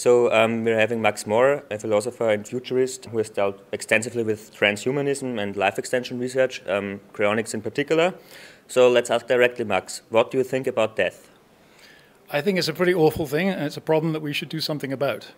So um, we're having Max More, a philosopher and futurist who has dealt extensively with transhumanism and life extension research, um, cryonics in particular. So let's ask directly, Max, what do you think about death? I think it's a pretty awful thing, and it's a problem that we should do something about.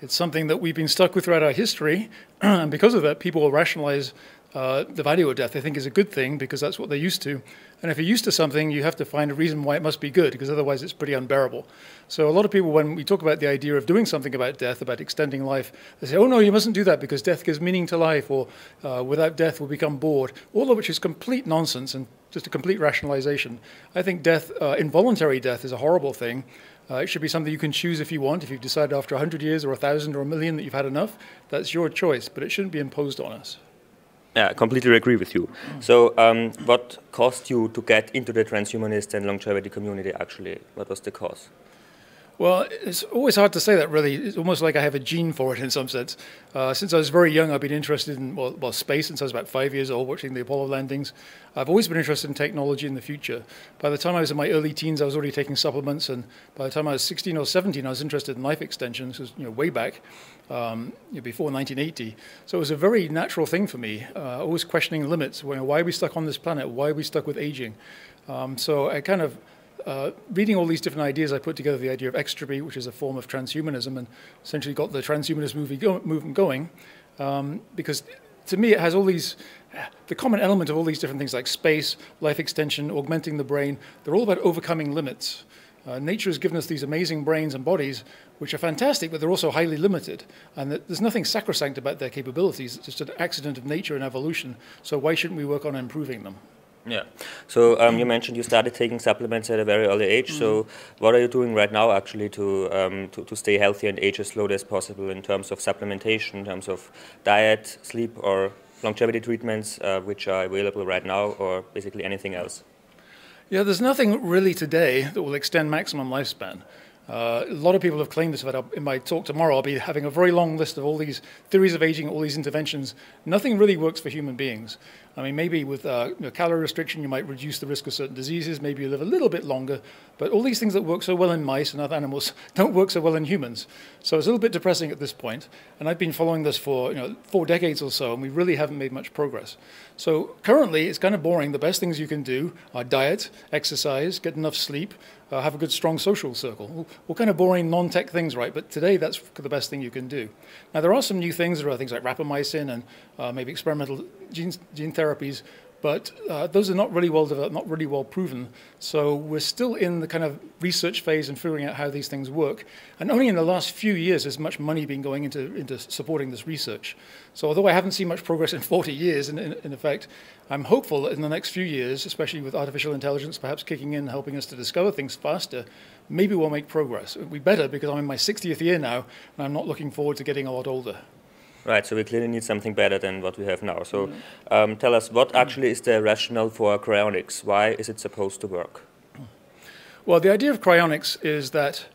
It's something that we've been stuck with throughout our history, and because of that, people will rationalize uh, the value of death, they think is a good thing because that's what they're used to. And if you're used to something, you have to find a reason why it must be good because otherwise it's pretty unbearable. So a lot of people, when we talk about the idea of doing something about death, about extending life, they say, oh no, you mustn't do that because death gives meaning to life or uh, without death we'll become bored. All of which is complete nonsense and just a complete rationalization. I think death, uh, involuntary death, is a horrible thing. Uh, it should be something you can choose if you want. If you've decided after 100 years or 1,000 or a million that you've had enough, that's your choice, but it shouldn't be imposed on us. Yeah, I completely agree with you. So, um, what caused you to get into the transhumanist and longevity community actually? What was the cause? Well, it's always hard to say that, really. It's almost like I have a gene for it in some sense. Uh, since I was very young, I've been interested in well, well, space since I was about five years old, watching the Apollo landings. I've always been interested in technology in the future. By the time I was in my early teens, I was already taking supplements, and by the time I was 16 or 17, I was interested in life extension. This was you know, way back, um, you know, before 1980. So it was a very natural thing for me, uh, always questioning limits. Why are we stuck on this planet? Why are we stuck with aging? Um, so I kind of uh, reading all these different ideas, I put together the idea of extropy, which is a form of transhumanism, and essentially got the transhumanist go movement going. Um, because to me, it has all these, the common element of all these different things like space, life extension, augmenting the brain, they're all about overcoming limits. Uh, nature has given us these amazing brains and bodies, which are fantastic, but they're also highly limited. And there's nothing sacrosanct about their capabilities. It's just an accident of nature and evolution. So why shouldn't we work on improving them? Yeah. So um, you mentioned you started taking supplements at a very early age. Mm -hmm. So what are you doing right now actually to, um, to, to stay healthy and age as slowly as possible in terms of supplementation, in terms of diet, sleep, or longevity treatments uh, which are available right now, or basically anything else? Yeah, there's nothing really today that will extend maximum lifespan. Uh, a lot of people have claimed this, but in my talk tomorrow, I'll be having a very long list of all these theories of aging, all these interventions. Nothing really works for human beings. I mean, maybe with uh, you know, calorie restriction, you might reduce the risk of certain diseases, maybe you live a little bit longer, but all these things that work so well in mice and other animals don't work so well in humans. So it's a little bit depressing at this point. point, and I've been following this for you know, four decades or so, and we really haven't made much progress. So currently, it's kind of boring. The best things you can do are diet, exercise, get enough sleep, uh, have a good, strong social circle. All, kind of boring, non-tech things, right? But today, that's the best thing you can do. Now, there are some new things. There are things like rapamycin and uh, maybe experimental gene, gene therapies but uh, those are not really well developed, not really well proven. So we're still in the kind of research phase and figuring out how these things work. And only in the last few years has much money been going into, into supporting this research. So although I haven't seen much progress in 40 years, in, in, in effect, I'm hopeful that in the next few years, especially with artificial intelligence perhaps kicking in, helping us to discover things faster, maybe we'll make progress. We better because I'm in my 60th year now, and I'm not looking forward to getting a lot older. Right, so we clearly need something better than what we have now. So um, tell us, what actually is the rationale for cryonics? Why is it supposed to work? Well, the idea of cryonics is that,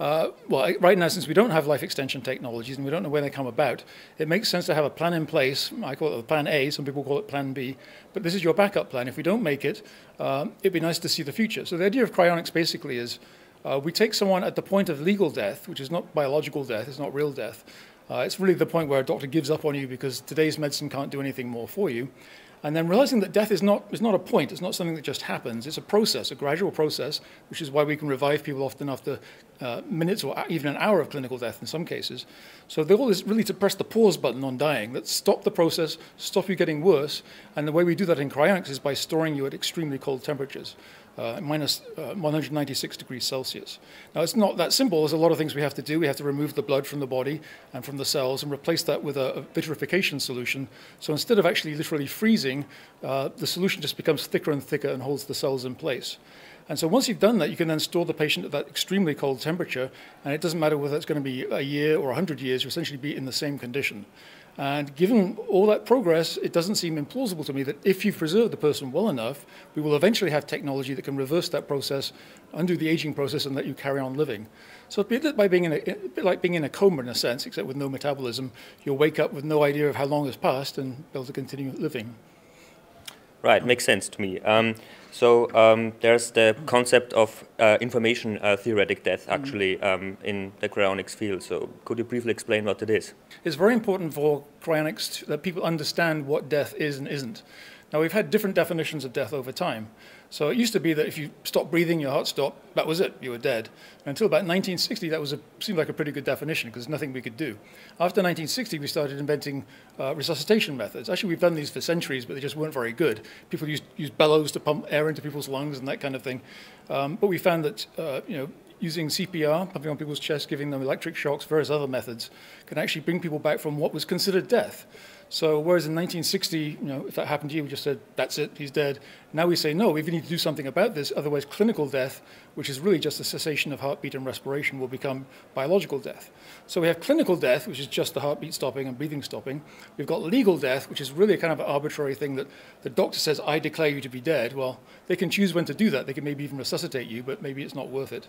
uh, well, right now, since we don't have life extension technologies and we don't know when they come about, it makes sense to have a plan in place. I call it plan A, some people call it plan B, but this is your backup plan. If we don't make it, um, it'd be nice to see the future. So the idea of cryonics basically is uh, we take someone at the point of legal death, which is not biological death, it's not real death, uh, it's really the point where a doctor gives up on you because today's medicine can't do anything more for you. And then realizing that death is not, is not a point, it's not something that just happens, it's a process, a gradual process, which is why we can revive people often after uh, minutes or even an hour of clinical death in some cases. So the goal is really to press the pause button on dying, that stop the process, stop you getting worse, and the way we do that in cryonics is by storing you at extremely cold temperatures uh, minus, uh, 196 degrees Celsius. Now, it's not that simple. There's a lot of things we have to do. We have to remove the blood from the body and from the cells and replace that with a, a vitrification solution. So instead of actually literally freezing, uh, the solution just becomes thicker and thicker and holds the cells in place. And so once you've done that, you can then store the patient at that extremely cold temperature, and it doesn't matter whether it's going to be a year or 100 years, you essentially be in the same condition. And given all that progress, it doesn't seem implausible to me that if you preserve the person well enough, we will eventually have technology that can reverse that process, undo the aging process, and let you carry on living. So it's a bit, by being in a, a bit like being in a coma in a sense, except with no metabolism. You'll wake up with no idea of how long has passed and be able to continue living. Right, makes sense to me. Um, So um, there's the concept of uh, information uh, theoretic death mm-hmm. actually mm -hmm. um, in the cryonics field. So could you briefly explain what it is? It's very important for cryonics that people understand what death is and isn't. Now we've had different definitions of death over time. So it used to be that if you stopped breathing, your heart stopped, that was it, you were dead. And until about 1960, that was a, seemed like a pretty good definition because there's nothing we could do. After 1960, we started inventing uh, resuscitation methods. Actually, we've done these for centuries, but they just weren't very good. People used, used bellows to pump air into people's lungs and that kind of thing. Um, but we found that, uh, you know, using CPR, pumping on people's chests, giving them electric shocks, various other methods, can actually bring people back from what was considered death. So whereas in 1960, you know, if that happened to you, we just said, that's it, he's dead. Now we say, no, we need to do something about this, otherwise clinical death, which is really just a cessation of heartbeat and respiration, will become biological death. So we have clinical death, which is just the heartbeat stopping and breathing stopping. We've got legal death, which is really a kind of arbitrary thing that the doctor says, I declare you to be dead. Well, they can choose when to do that. They can maybe even resuscitate you, but maybe it's not worth it.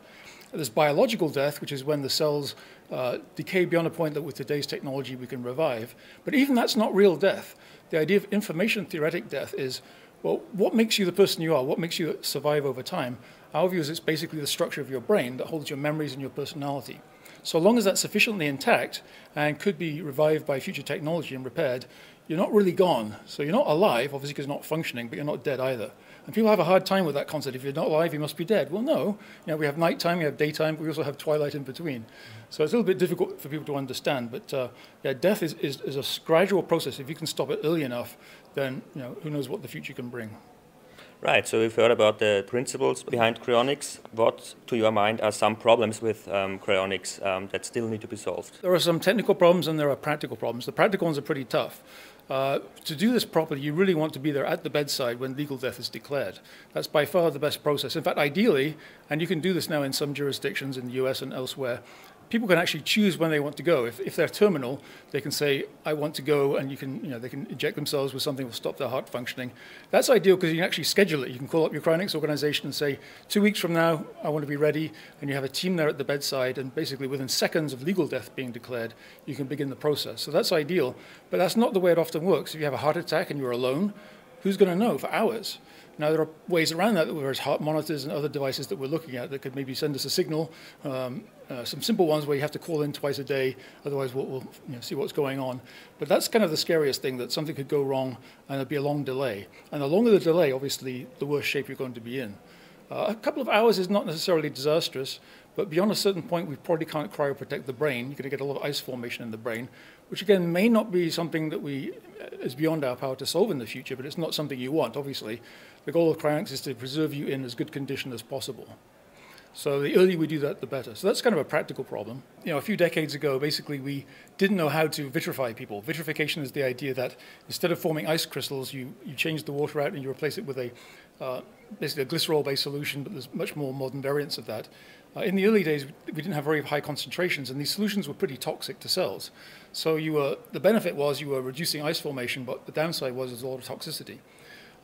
There's biological death, which is when the cells uh, decay beyond a point that with today's technology we can revive. But even that's not real death. The idea of information theoretic death is, well, what makes you the person you are? What makes you survive over time? Our view is it's basically the structure of your brain that holds your memories and your personality. So long as that's sufficiently intact and could be revived by future technology and repaired, you're not really gone. So you're not alive, obviously because you're not functioning, but you're not dead either. And people have a hard time with that concept. If you're not alive, you must be dead. Well, no. You know, we have nighttime, we have daytime, but we also have twilight in between. So it's a little bit difficult for people to understand. But uh, yeah, death is, is, is a gradual process. If you can stop it early enough, then you know, who knows what the future can bring. Right, so we've heard about the principles behind cryonics. What, to your mind, are some problems with um, cryonics um, that still need to be solved? There are some technical problems and there are practical problems. The practical ones are pretty tough. Uh, to do this properly, you really want to be there at the bedside when legal death is declared. That's by far the best process. In fact, ideally, and you can do this now in some jurisdictions in the US and elsewhere, people can actually choose when they want to go. If, if they're terminal, they can say, I want to go, and you can, you know, they can inject themselves with something that will stop their heart functioning. That's ideal because you can actually schedule it. You can call up your cryonics organization and say, two weeks from now, I want to be ready, and you have a team there at the bedside, and basically within seconds of legal death being declared, you can begin the process. So that's ideal, but that's not the way it often works. If you have a heart attack and you're alone, who's going to know for hours? Now, there are ways around that. There's heart monitors and other devices that we're looking at that could maybe send us a signal. Um, uh, some simple ones where you have to call in twice a day, otherwise we'll, we'll you know, see what's going on. But that's kind of the scariest thing, that something could go wrong and there'd be a long delay. And the longer the delay, obviously, the worse shape you're going to be in. Uh, a couple of hours is not necessarily disastrous, but beyond a certain point, we probably can't cryoprotect the brain. You're going to get a lot of ice formation in the brain, which again may not be something that we uh, is beyond our power to solve in the future, but it's not something you want, obviously. The goal of cryonics is to preserve you in as good condition as possible. So the earlier we do that, the better. So that's kind of a practical problem. You know, a few decades ago, basically, we didn't know how to vitrify people. Vitrification is the idea that instead of forming ice crystals, you, you change the water out and you replace it with a uh, basically a glycerol-based solution, but there's much more modern variants of that. Uh, in the early days, we didn't have very high concentrations, and these solutions were pretty toxic to cells. So you were, the benefit was you were reducing ice formation, but the downside was there's a lot of toxicity.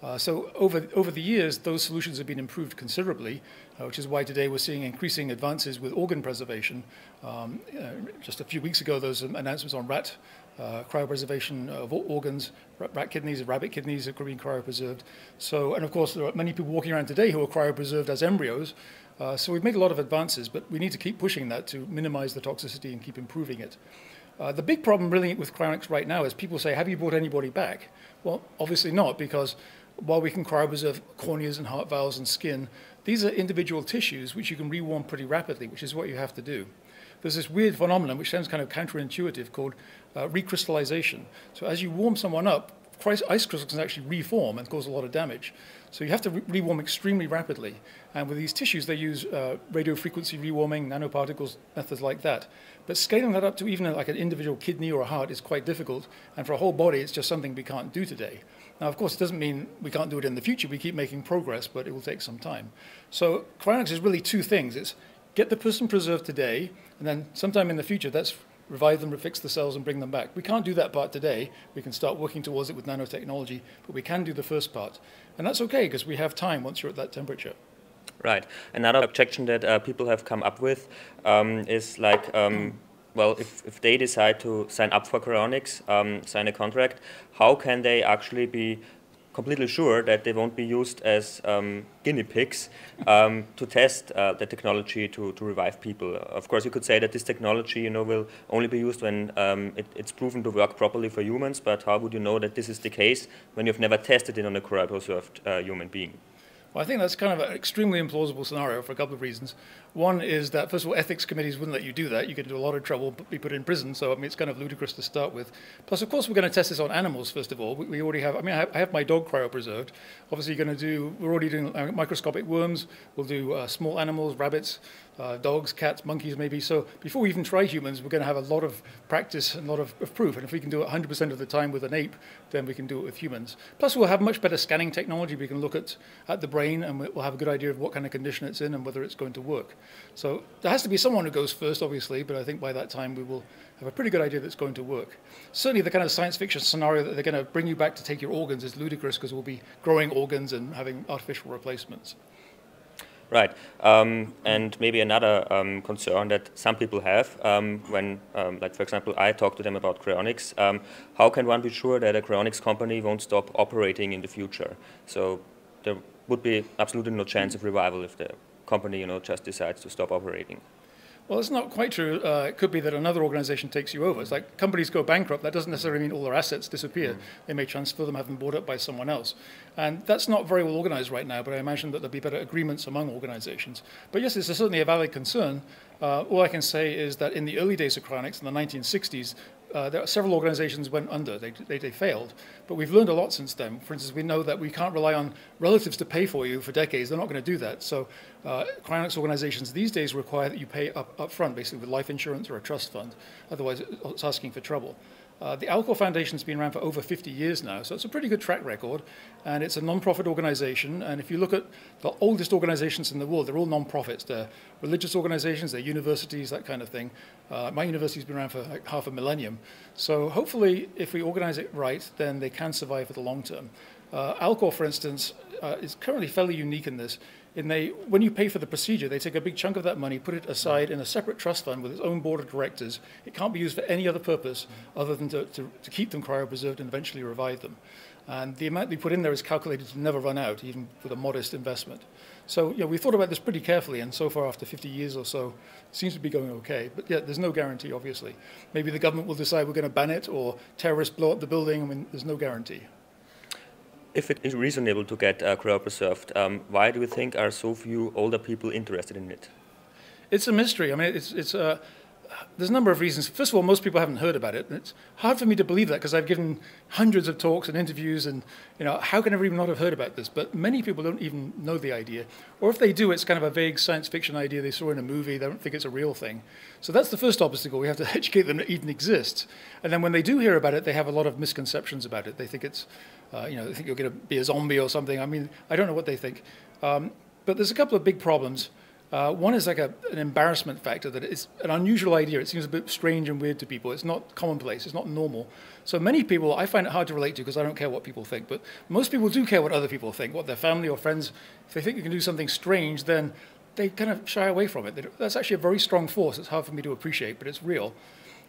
Uh, so over, over the years, those solutions have been improved considerably, uh, which is why today we're seeing increasing advances with organ preservation. Um, uh, just a few weeks ago, there was announcements on rat uh, cryopreservation of organs, rat kidneys, rabbit kidneys that are being cryopreserved. So, and of course, there are many people walking around today who are cryopreserved as embryos. Uh, so we've made a lot of advances, but we need to keep pushing that to minimize the toxicity and keep improving it. Uh, the big problem really with cryonics right now is people say, have you brought anybody back? Well, obviously not, because while we can cryopreserve corneas and heart valves and skin, these are individual tissues which you can rewarm pretty rapidly, which is what you have to do. There's this weird phenomenon which sounds kind of counterintuitive called uh, recrystallization. So as you warm someone up, ice crystals can actually reform and cause a lot of damage. So you have to re rewarm extremely rapidly. And with these tissues, they use uh, radio frequency rewarming, nanoparticles, methods like that. But scaling that up to even like an individual kidney or a heart is quite difficult. And for a whole body, it's just something we can't do today. Now, of course, it doesn't mean we can't do it in the future. We keep making progress, but it will take some time. So cryonics is really two things. It's get the person preserved today, and then sometime in the future, that's revive them, fix the cells, and bring them back. We can't do that part today. We can start working towards it with nanotechnology, but we can do the first part. And that's okay, because we have time once you're at that temperature. Right. Another objection that uh, people have come up with um, is like, um, well, if, if they decide to sign up for cryonics, um, sign a contract, how can they actually be completely sure that they won't be used as um, guinea pigs um, to test uh, the technology to, to revive people. Of course, you could say that this technology, you know, will only be used when um, it, it's proven to work properly for humans. But how would you know that this is the case when you've never tested it on a cryopreserved uh, human being? Well, I think that's kind of an extremely implausible scenario for a couple of reasons. One is that, first of all, ethics committees wouldn't let you do that. You get into a lot of trouble, be put in prison. So, I mean, it's kind of ludicrous to start with. Plus, of course, we're going to test this on animals, first of all. We, we already have, I mean, I have, my dog cryopreserved. Obviously, you're going to do, we're already doing uh, microscopic worms. We'll do uh, small animals, rabbits, uh, dogs, cats, monkeys, maybe. So, before we even try humans, we're going to have a lot of practice and a lot of, of proof. And if we can do it 100% of the time with an ape, then we can do it with humans. Plus, we'll have much better scanning technology. We can look at, at the brain and we'll have a good idea of what kind of condition it's in and whether it's going to work. So, there has to be someone who goes first, obviously, but I think by that time we will have a pretty good idea that it's going to work. Certainly, the kind of science fiction scenario that they're going to bring you back to take your organs is ludicrous because we'll be growing organs and having artificial replacements. Right, um, and maybe another um, concern that some people have um, when, um, like for example, I talk to them about cryonics. Um, how can one be sure that a cryonics company won't stop operating in the future? So there would be absolutely no chance of revival if the company, you know, just decides to stop operating. Well, it's not quite true. Uh, it could be that another organization takes you over. It's like companies go bankrupt. That doesn't necessarily mean all their assets disappear. Mm. They may transfer them, have them bought up by someone else. And that's not very well organized right now, but I imagine that there'll be better agreements among organizations. But yes, it's certainly a valid concern. Uh, all I can say is that in the early days of cryonics, in the 1960s, uh, there are several organizations went under, they, they, they, failed. But we've learned a lot since then. For instance, we know that we can't rely on relatives to pay for you for decades. They're not going to do that. So uh, cryonics organizations these days require that you pay up, up front, basically with life insurance or a trust fund. Otherwise, it's asking for trouble. Uh, the Alcor Foundation has been around for over 50 years now, so it's a pretty good track record, and it's a non-profit organization. And if you look at the oldest organizations in the world, they're all non-profits. They're religious organizations, they're universities, that kind of thing. Uh, my university's been around for like half a millennium. So hopefully, if we organize it right, then they can survive for the long term. Uh, Alcor, for instance, uh, is currently fairly unique in this in they, when you pay for the procedure, they take a big chunk of that money, put it aside in a separate trust fund with its own board of directors. It can't be used for any other purpose other than to, to, to keep them cryopreserved and eventually revive them. And the amount they put in there is calculated to never run out, even with a modest investment. So yeah, we thought about this pretty carefully, and so far, after 50 years or so, it seems to be going okay. But yeah, there's no guarantee, obviously. Maybe the government will decide we're going to ban it, or terrorists blow up the building. I mean, there's no guarantee if it is reasonable to get uh, cryopreserved, um, why do you think are so few older people interested in it? It's a mystery. I mean, it's, it's uh, there's a number of reasons. First of all, most people haven't heard about it. And it's hard for me to believe that because I've given hundreds of talks and interviews, and you know, how can everyone not have heard about this? But many people don't even know the idea, or if they do, it's kind of a vague science fiction idea they saw in a movie. They don't think it's a real thing. So that's the first obstacle. We have to educate them that it even exists. And then when they do hear about it, they have a lot of misconceptions about it. They think it's, uh, you know, they think you're going to be a zombie or something. I mean, I don't know what they think. Um, but there's a couple of big problems. Uh, one is like a, an embarrassment factor that it's an unusual idea. It seems a bit strange and weird to people. It's not commonplace. It's not normal. So many people, I find it hard to relate to because I don't care what people think. But most people do care what other people think, what their family or friends. If they think you can do something strange, then they kind of shy away from it. That's actually a very strong force. It's hard for me to appreciate, but it's real.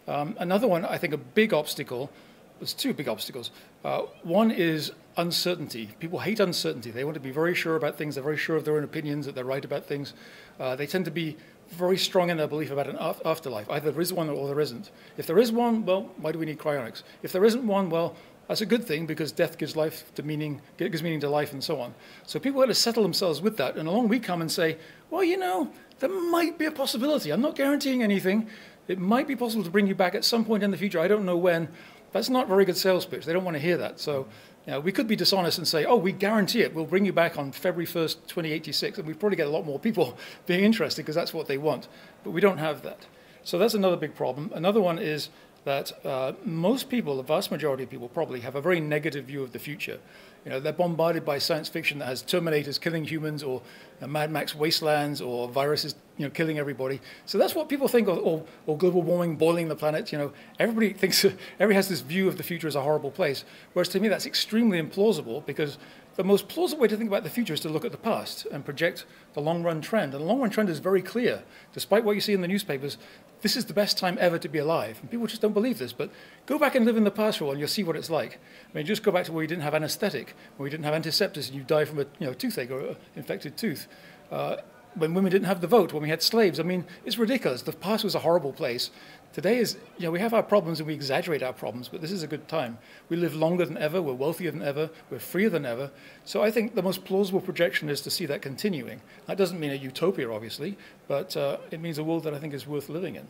Um, another one, I think, a big obstacle. There's two big obstacles. Uh, one is uncertainty. People hate uncertainty. They want to be very sure about things. They're very sure of their own opinions, that they're right about things. Uh, they tend to be very strong in their belief about an afterlife. Either there is one or there isn't. If there is one, well, why do we need cryonics? If there isn't one, well, that's a good thing because death gives life to meaning, gives meaning to life and so on. So people got to settle themselves with that. And along we come and say, well, you know, there might be a possibility. I'm not guaranteeing anything. It might be possible to bring you back at some point in the future. I don't know when. That's not very good sales pitch. They don't want to hear that. So you know, we could be dishonest and say, oh, we guarantee it. We'll bring you back on February 1st, 2086. And we probably get a lot more people being interested because that's what they want. But we don't have that. So that's another big problem. Another one is that uh, most people, the vast majority of people probably, have a very negative view of the future. You know, they're bombarded by science fiction that has Terminators killing humans or you know, Mad Max wastelands or viruses you know, killing everybody. So that's what people think of, or, or global warming boiling the planet. You know, everybody thinks, everybody has this view of the future as a horrible place. Whereas to me, that's extremely implausible because the most plausible way to think about the future is to look at the past and project the long run trend. And the long run trend is very clear. Despite what you see in the newspapers, this is the best time ever to be alive. And people just don't believe this. But go back and live in the past for a while and you'll see what it's like. I mean, just go back to where you didn't have anesthetic, where you didn't have antiseptics, and you die from a you know, toothache or an infected tooth. Uh, when women didn't have the vote, when we had slaves. I mean, it's ridiculous. The past was a horrible place. Today is, you know, we have our problems and we exaggerate our problems, but this is a good time. We live longer than ever, we're wealthier than ever, we're freer than ever. So I think the most plausible projection is to see that continuing. That doesn't mean a utopia, obviously, but uh, it means a world that I think is worth living in.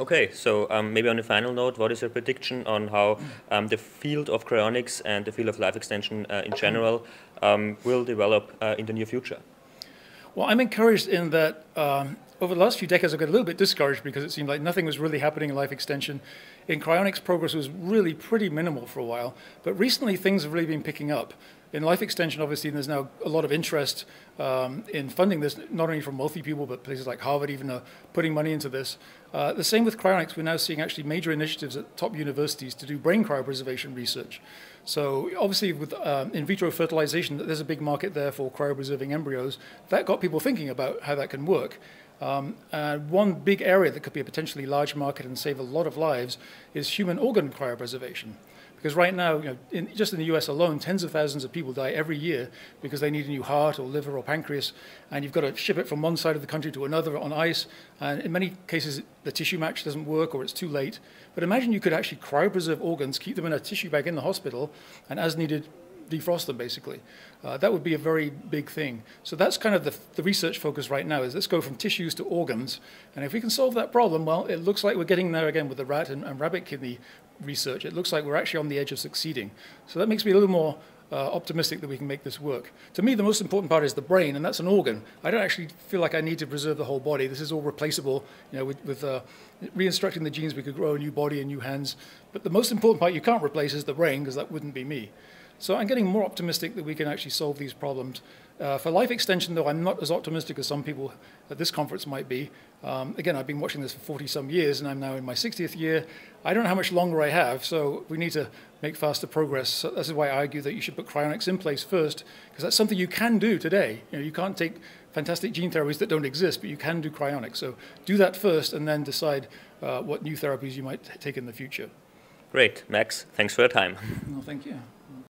Okay, so um, maybe on a final note, what is your prediction on how um, the field of cryonics and the field of life extension uh, in general um, will develop uh, in the near future? Well, I'm encouraged in that um, over the last few decades, I've got a little bit discouraged because it seemed like nothing was really happening in life extension. In cryonics, progress was really pretty minimal for a while, but recently things have really been picking up. In life extension, obviously, there's now a lot of interest um, in funding this, not only from wealthy people, but places like Harvard even are putting money into this. Uh, the same with cryonics. We're now seeing actually major initiatives at top universities to do brain cryopreservation research. So obviously with um, in vitro fertilization, there's a big market there for cryopreserving embryos. That got people thinking about how that can work. Um, and one big area that could be a potentially large market and save a lot of lives is human organ cryopreservation. Because right now, you know, in, just in the US alone, tens of thousands of people die every year because they need a new heart or liver or pancreas, and you've got to ship it from one side of the country to another on ice. And in many cases, the tissue match doesn't work or it's too late. But imagine you could actually cryopreserve organs, keep them in a tissue bag in the hospital, and as needed, defrost them basically. Uh, that would be a very big thing. So that's kind of the, the research focus right now is let's go from tissues to organs. And if we can solve that problem, well, it looks like we're getting there again with the rat and, and rabbit kidney research. It looks like we're actually on the edge of succeeding. So that makes me a little more uh, optimistic that we can make this work. To me, the most important part is the brain, and that's an organ. I don't actually feel like I need to preserve the whole body. This is all replaceable. You know, with, with uh, reinstructing the genes, we could grow a new body and new hands. But the most important part you can't replace is the brain, because that wouldn't be me. So I'm getting more optimistic that we can actually solve these problems. Uh, for life extension, though, I'm not as optimistic as some people at this conference might be. Um, again, I've been watching this for 40 some years, and I'm now in my 60th year. I don't know how much longer I have, so we need to make faster progress. So this is why I argue that you should put cryonics in place first, because that's something you can do today. You know, you can't take fantastic gene therapies that don't exist, but you can do cryonics. So do that first, and then decide uh, what new therapies you might take in the future. Great, Max. Thanks for your time. Well, thank you.